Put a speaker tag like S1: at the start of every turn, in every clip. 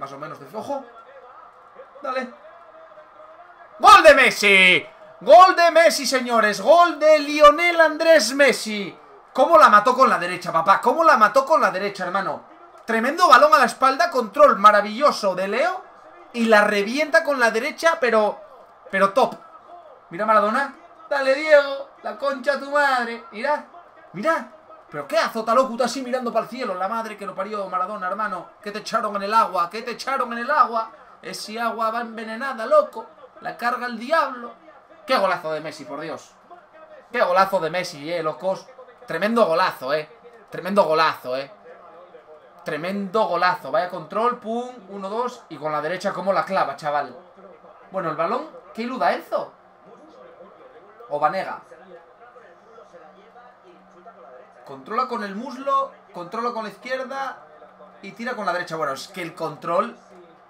S1: Más o menos de ¡Ojo! Dale. ¡Gol de Messi! ¡Gol de Messi, señores! ¡Gol de Lionel Andrés Messi! ¿Cómo la mató con la derecha, papá? ¿Cómo la mató con la derecha, hermano? Tremendo balón a la espalda, control maravilloso de Leo Y la revienta con la derecha, pero... Pero top Mira Maradona Dale, Diego La concha a tu madre Mira Mira ¿Pero qué azota loco así mirando para el cielo? La madre que lo parió Maradona, hermano ¿Qué te echaron en el agua? ¿Qué te echaron en el agua? Ese agua va envenenada, loco La carga el diablo Qué golazo de Messi, por Dios Qué golazo de Messi, eh, locos Tremendo golazo, eh Tremendo golazo, eh Tremendo golazo, vaya control, pum, 1-2 Y con la derecha como la clava, chaval Bueno, el balón, ¿qué iluda Enzo? O Vanega Controla con el muslo Controla con la izquierda Y tira con la derecha. Bueno, es que el control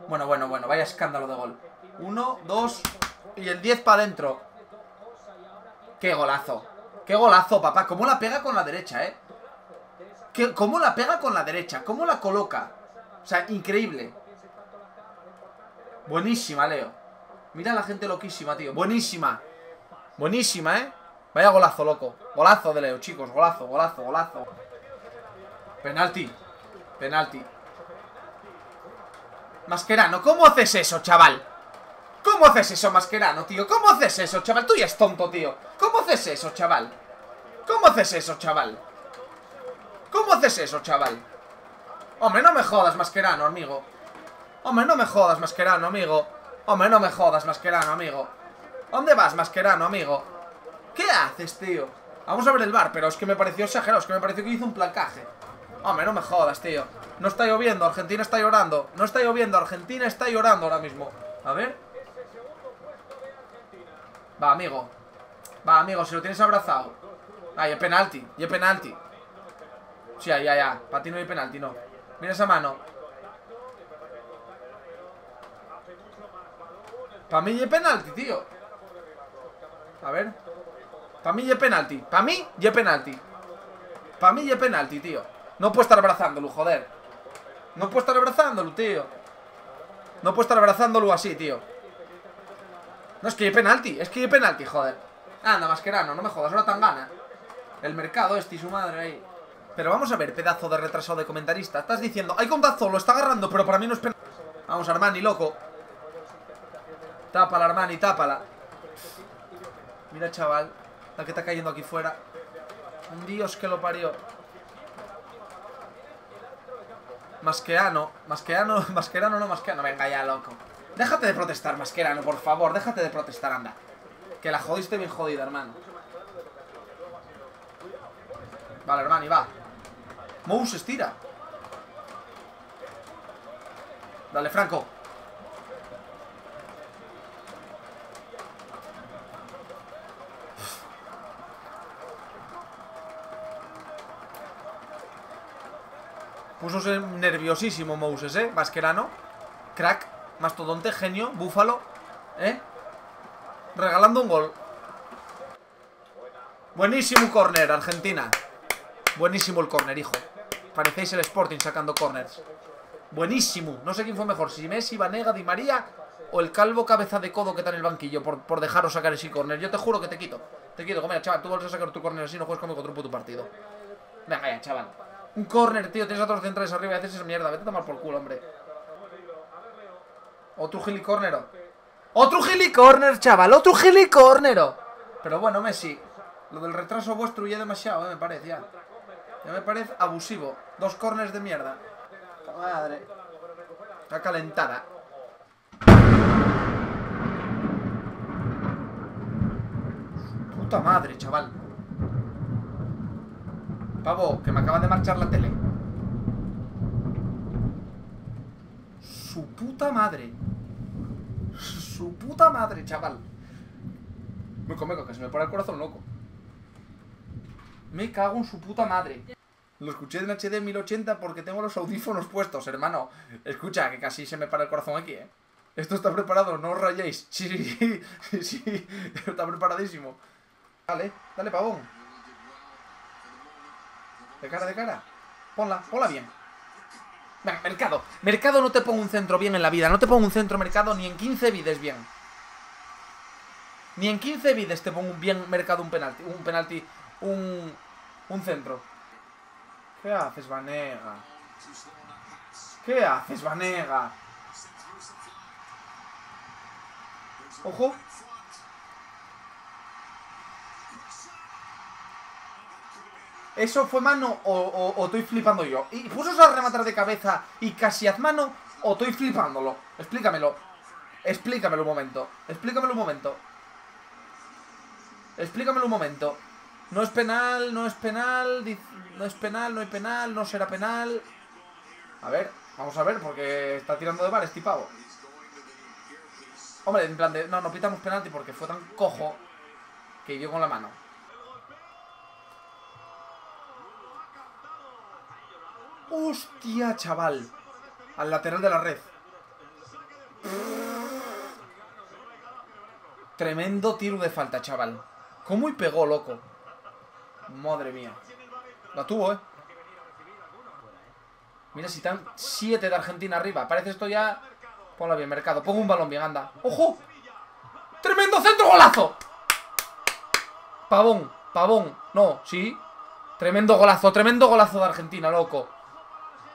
S1: Bueno, bueno, bueno, vaya escándalo de gol. Uno, dos Y el 10 para adentro Qué golazo Qué golazo, papá. Cómo la pega con la derecha, eh ¿Cómo la pega con la derecha? ¿Cómo la coloca? O sea, increíble. Buenísima, Leo. Mira la gente loquísima, tío. Buenísima. Buenísima, ¿eh? Vaya golazo, loco Golazo de Leo, chicos Golazo, golazo, golazo Penalti Penalti Masquerano, ¿cómo haces eso, chaval? ¿Cómo haces eso, Masquerano, tío? ¿Cómo haces eso, chaval? Tú ya es tonto, tío ¿Cómo haces eso, chaval? ¿Cómo haces eso, chaval? ¿Cómo haces eso, chaval? Hombre, no me jodas, Masquerano, amigo Hombre, no me jodas, Masquerano, amigo Hombre, no me jodas, Masquerano, amigo ¿Dónde vas, Masquerano, amigo? ¿Qué haces, tío? Vamos a ver el bar, pero es que me pareció exagerado Es que me pareció que hizo un placaje Hombre, no me jodas, tío No está lloviendo, Argentina está llorando No está lloviendo, Argentina está llorando ahora mismo A ver Va, amigo Va, amigo, si lo tienes abrazado Ay, es penalti, y es penalti Sí, ya, ya. Para ti no hay penalti, no. Mira esa mano. Para mí hay penalti, tío. A ver. Para mí hay penalti. Para mí hay penalti. Para mí hay penalti, tío. No puedo estar abrazándolo, joder. No puedo estar abrazándolo, tío. No puedo estar abrazándolo así, tío. No, es que hay penalti. Es que hay penalti, joder. Anda, masquerano, no me jodas, ahora tan gana. El mercado este y su madre ahí. Pero vamos a ver, pedazo de retrasado de comentarista Estás diciendo, hay contazo, lo está agarrando Pero para mí no es pena Vamos, Armani, loco Tápala, Armani, tápala Mira, chaval La que está cayendo aquí fuera. Dios que lo parió. Masqueano Masqueano, masquerano no masqueano Venga ya, loco. Déjate de protestar, masquerano, por favor. Déjate de protestar, anda. Que la jodiste bien jodida, hermano. Vale, Armani, va. Mous estira. Dale, Franco Puso nerviosísimo Moses, ¿eh? Vasquerano Crack, mastodonte, genio, búfalo ¿Eh? Regalando un gol. Buenísimo corner, Argentina. Buenísimo el corner, hijo. Parecéis el Sporting sacando corners Buenísimo. No sé quién fue mejor Si Messi, Vanega, Di María O el calvo cabeza de codo que está en el banquillo Por, por dejaros sacar ese corner Yo te juro que te quito. Te quito, mira, chaval Tú vas a sacar tu corner así No juegas conmigo un puto partido. Venga ya, chaval Un corner, tío Tienes a todos centrales arriba Y haces esa mierda Vete a tomar por culo, hombre Otro gilicornero Otro gilicorner, chaval Otro gilicornero Pero bueno, Messi Lo del retraso vuestro ya demasiado, eh, me parece ya ya me parece abusivo. Dos corners de mierda. Madre. Está calentada. Puta madre, chaval. Pavo, que me acaba de marchar la tele. Su puta madre. Su puta madre, chaval. Me come que se me pone el corazón loco. Me cago en su puta madre. Lo escuché en HD 1080 porque tengo los audífonos puestos, hermano. Escucha, que casi se me para el corazón aquí, ¿eh? Esto está preparado, no os rayéis. Sí, sí, sí, sí, está preparadísimo. Dale, dale, pavón. De cara, de cara. Ponla, ponla bien. Venga, Mercado. Mercado no te pongo un centro bien en la vida. No te pongo un centro Mercado ni en 15 vides bien. Ni en 15 vides te pongo un bien Mercado un penalti. Un penalti. Un, un centro. ¿Qué haces, Vanega? ¿Qué haces, Vanega? Ojo. ¿Eso fue mano o, estoy flipando yo? ¿Y puso a rematar de cabeza y casi haz mano o estoy flipándolo? Explícamelo. Explícamelo un momento. Explícamelo un momento. Explícamelo un momento. No es penal, no es penal, no es penal, no hay penal, no será penal. A ver, vamos a ver, porque está tirando de bar este pavo. Hombre, en plan de... No, no pitamos penalti porque fue tan cojo que dio con la mano. ¡Hostia, chaval! Al lateral de la red. Tremendo tiro de falta, chaval. ¿Cómo y pegó, loco? Madre mía. La tuvo, ¿eh? Mira si están 7 de Argentina arriba. Parece esto ya... Ponlo bien, mercado. Pongo un balón bien, anda. ¡Ojo! ¡Tremendo centro golazo! Pavón, pavón. No, sí. Tremendo golazo, tremendo golazo de Argentina, loco.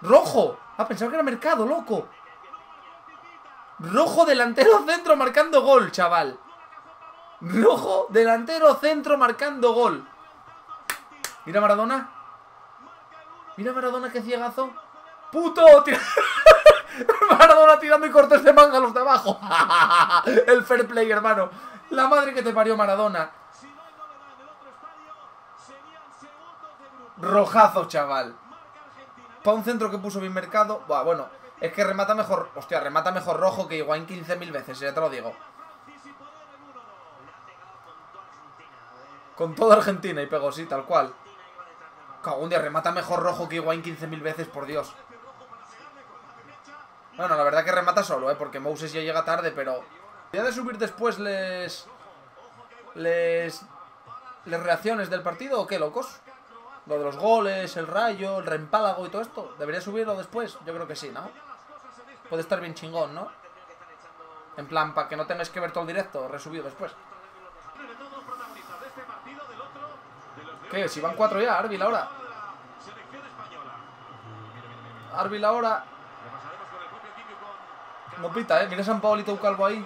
S1: ¡Rojo! Ah, pensaba que era mercado, loco. Rojo, delantero centro marcando gol, chaval. Rojo, delantero centro marcando gol. Mira Maradona. Mira Maradona, qué ciegazo. ¡Puto! Maradona tirando y cortes de manga a los de abajo. El fair play, hermano. La madre que te parió Maradona. Rojazo, chaval. Para un centro que puso bien mercado. Buah, bueno, es que remata mejor. Hostia, remata mejor rojo que Higuaín 15.000 veces, ya te lo digo. Con toda Argentina y pegó, sí, tal cual. Cagún día, remata mejor rojo que Higuaín 15.000 veces, por Dios. Bueno, la verdad que remata solo, ¿eh? Porque Moses ya llega tarde, pero... ¿Ya de subir después les... Les... Les reacciones del partido o qué, locos? Lo de los goles, el rayo, el reempálago y todo esto. ¿Debería subirlo después? Yo creo que sí, ¿no? Puede estar bien chingón, ¿no? En plan, para que no tengáis que ver todo el directo, resubido después. ¿Qué? Si van cuatro ya, Arbil ahora. Arbil ahora. No pita, ¿eh? Mira San Paolito calvo ahí.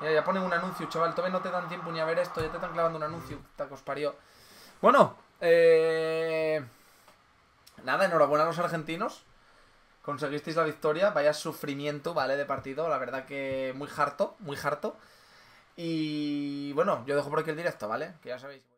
S1: Ya, ya ponen un anuncio, chaval. Todavía no te dan tiempo ni a ver esto. Ya te están clavando un anuncio. Tacos parió. Bueno, eh... Nada, enhorabuena a los argentinos. Conseguisteis la victoria. Vaya sufrimiento, ¿vale? De partido. La verdad que muy harto, muy harto. Y bueno, yo dejo por aquí el directo, ¿vale? Que ya sabéis.